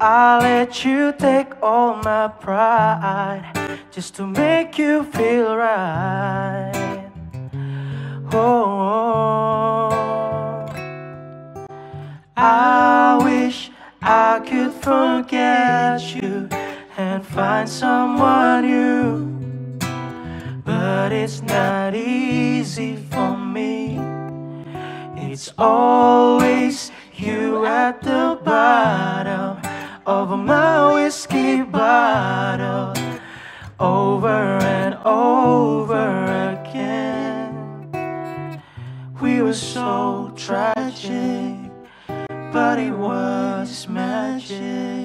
I let you take all my pride just to make you feel right. Oh, I wish I could forget you and find someone new. But it's not easy for me. It's always you at the bottom of my whiskey bottle over and over again. We were so tragic, but it was meant.